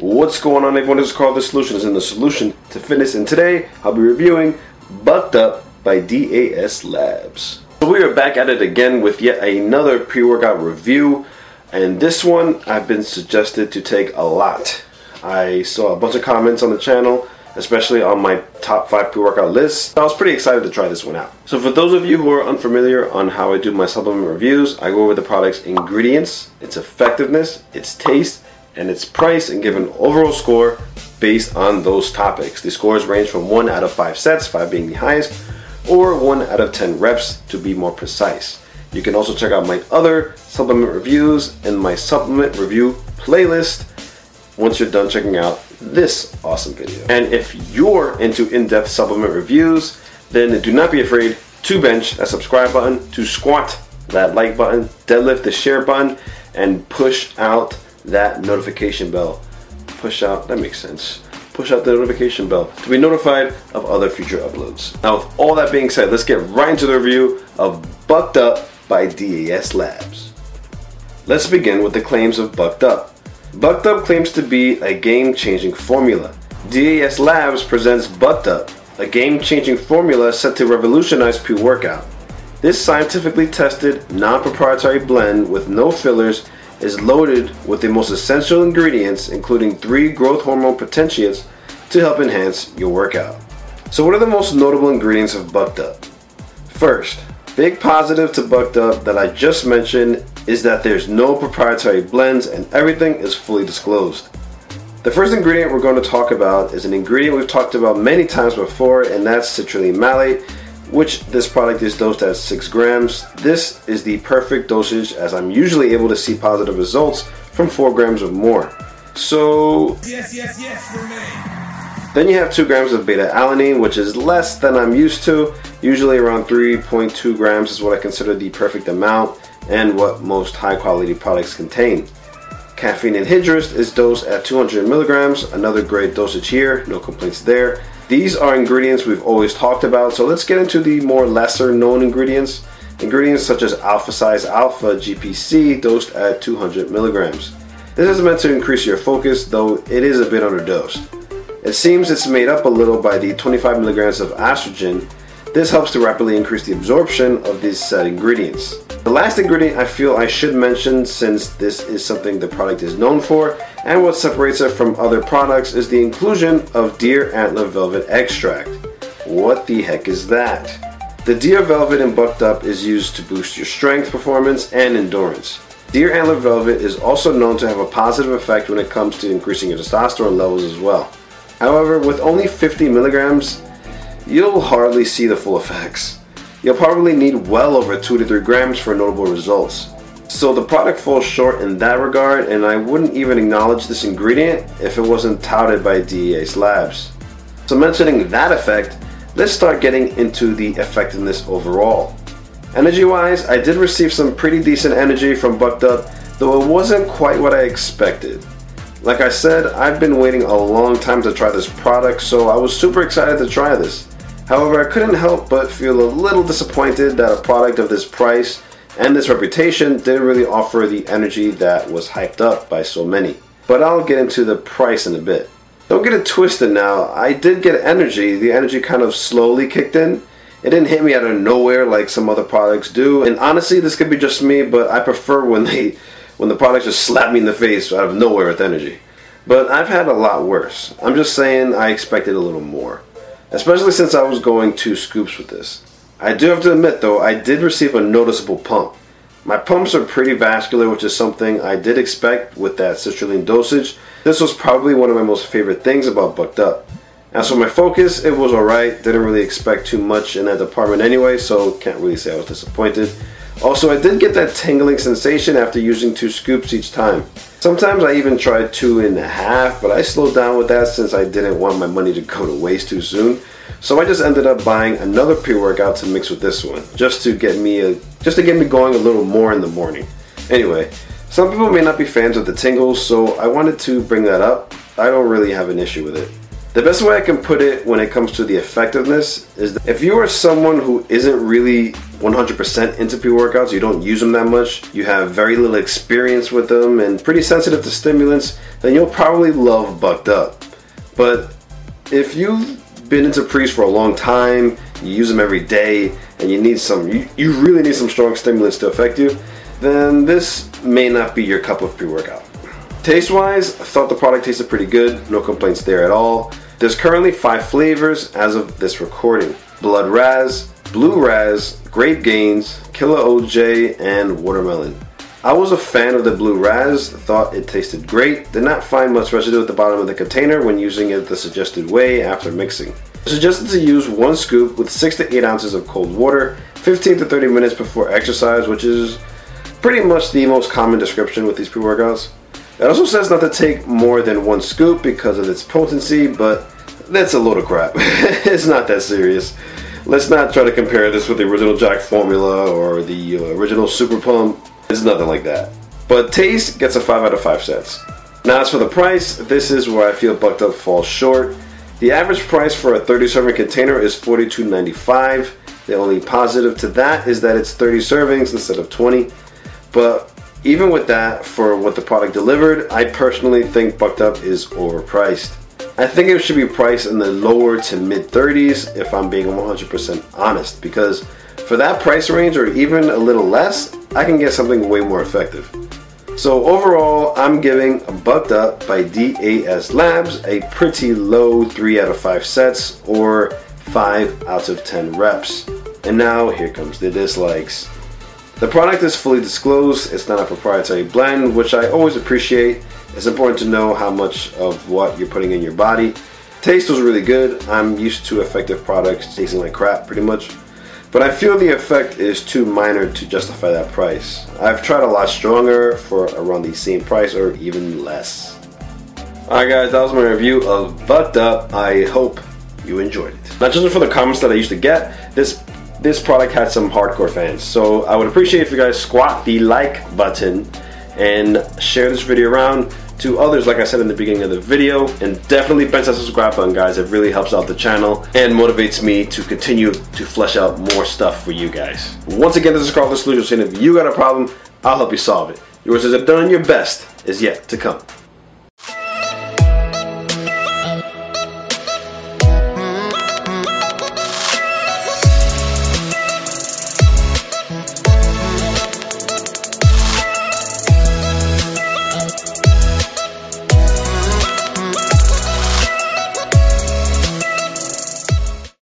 What's going on everyone? This is Carl the Solution is in the solution to fitness and today I'll be reviewing Bucked Up by DAS Labs. So we are back at it again with yet another pre-workout review and this one I've been suggested to take a lot. I saw a bunch of comments on the channel especially on my top 5 pre-workout list. I was pretty excited to try this one out. So for those of you who are unfamiliar on how I do my supplement reviews, I go over the product's ingredients, its effectiveness, its taste, and its price and give an overall score based on those topics. The scores range from 1 out of 5 sets, 5 being the highest, or 1 out of 10 reps to be more precise. You can also check out my other supplement reviews in my supplement review playlist once you're done checking out this awesome video. And if you're into in-depth supplement reviews, then do not be afraid to bench that subscribe button, to squat that like button, deadlift the share button, and push out that notification bell. Push out, that makes sense. Push out the notification bell to be notified of other future uploads. Now, with all that being said, let's get right into the review of Bucked Up by DAS Labs. Let's begin with the claims of Bucked Up. Bucked Up claims to be a game changing formula. DAS Labs presents Bucked Up, a game changing formula set to revolutionize pre workout. This scientifically tested, non proprietary blend with no fillers is loaded with the most essential ingredients, including three growth hormone potentiates to help enhance your workout. So, what are the most notable ingredients of Bucked Up? First, big positive to Bucked Up that I just mentioned is that there's no proprietary blends and everything is fully disclosed. The first ingredient we're going to talk about is an ingredient we've talked about many times before, and that's citrulline malate, which this product is dosed at 6 grams. This is the perfect dosage as I'm usually able to see positive results from 4 grams or more. So, yes, yes, yes, Then you have 2 grams of beta alanine, which is less than I'm used to. Usually around 3.2 grams is what I consider the perfect amount and what most high quality products contain. Caffeine anhydrous is dosed at 200 milligrams, another great dosage here, no complaints there. These are ingredients we've always talked about, so let's get into the more lesser known ingredients. Ingredients such as alpha size alpha GPC dosed at 200 milligrams. This is meant to increase your focus, though it is a bit underdosed. It seems it's made up a little by the 25 milligrams of AstraGin. This helps to rapidly increase the absorption of these said ingredients. The last ingredient I feel I should mention since this is something the product is known for and what separates it from other products is the inclusion of deer antler velvet extract. What the heck is that? The deer velvet in Bucked Up is used to boost your strength, performance, and endurance. Deer antler velvet is also known to have a positive effect when it comes to increasing your testosterone levels as well. However, with only 50 milligrams, you'll hardly see the full effects. You'll probably need well over 2 to 3 grams for notable results. So the product falls short in that regard and I wouldn't even acknowledge this ingredient if it wasn't touted by DAS Labs. So mentioning that effect, let's start getting into the effectiveness overall. Energy wise, I did receive some pretty decent energy from Bucked Up, though it wasn't quite what I expected. Like I said, I've been waiting a long time to try this product, so I was super excited to try this. However, I couldn't help but feel a little disappointed that a product of this price and this reputation didn't really offer the energy that was hyped up by so many. But I'll get into the price in a bit. Don't get it twisted now, I did get energy, the energy kind of slowly kicked in. It didn't hit me out of nowhere like some other products do, and honestly this could be just me, but I prefer when they when the products just slap me in the face out of nowhere with energy. But I've had a lot worse. I'm just saying I expected a little more especially since I was going two scoops with this. I do have to admit though, I did receive a noticeable pump. My pumps are pretty vascular, which is something I did expect with that citrulline dosage. This was probably one of my most favorite things about Bucked Up. As for my focus, it was alright, didn't really expect too much in that department anyway, so can't really say I was disappointed. Also, I did get that tingling sensation after using two scoops each time. Sometimes I even tried two and a half, but I slowed down with that since I didn't want my money to go to waste too soon. So I just ended up buying another pre-workout to mix with this one, just to get me a, just to get me going a little more in the morning. Anyway, some people may not be fans of the tingles, so I wanted to bring that up. I don't really have an issue with it. The best way I can put it when it comes to the effectiveness is that if you are someone who isn't really 100% into pre-workouts, you don't use them that much, you have very little experience with them and pretty sensitive to stimulants, then you'll probably love Bucked Up. But if you've been into pre's for a long time, you use them every day, and you need some, you, you really need some strong stimulants to affect you, then this may not be your cup of pre-workout. Taste-wise, I thought the product tasted pretty good, no complaints there at all. There's currently five flavors as of this recording. Blood Raz, Blue Raz, Grape Gains, Killer OJ, and Watermelon. I was a fan of the Blue Raz, thought it tasted great, did not find much residue at the bottom of the container when using it the suggested way after mixing. Suggested to use one scoop with 6 to 8 ounces of cold water, 15 to 30 minutes before exercise, which is pretty much the most common description with these pre-workouts. It also says not to take more than one scoop because of its potency, but that's a load of crap. it's not that serious. Let's not try to compare this with the original Jack3d formula or the uh, original Super Pump. It's nothing like that. But taste gets a 5 out of 5 cents. Now as for the price, this is where I feel Bucked Up falls short. The average price for a 30 serving container is $42.95. The only positive to that is that it's 30 servings instead of 20. But even with that, for what the product delivered, I personally think Bucked Up is overpriced. I think it should be priced in the lower to mid 30s if I'm being 100% honest because for that price range or even a little less, I can get something way more effective. So overall, I'm giving Bucked Up by DAS Labs a pretty low 3 out of 5 sets or 5 out of 10 reps. And now here comes the dislikes. The product is fully disclosed, it's not a proprietary blend, which I always appreciate it's important to know how much of what you're putting in your body. Taste was really good. I'm used to effective products tasting like crap pretty much. But I feel the effect is too minor to justify that price. I've tried a lot stronger for around the same price or even less. Alright guys, that was my review of Bucked Up. I hope you enjoyed it. Not just for the comments that I used to get, this this product had some hardcore fans. So I would appreciate if you guys squat the like button and share this video around to others like I said in the beginning of the video. And definitely press that subscribe button guys. It really helps out the channel and motivates me to continue to flesh out more stuff for you guys. Once again this is Carl the Solution saying if you got a problem I'll help you solve it. Yours is done. Your best is yet to come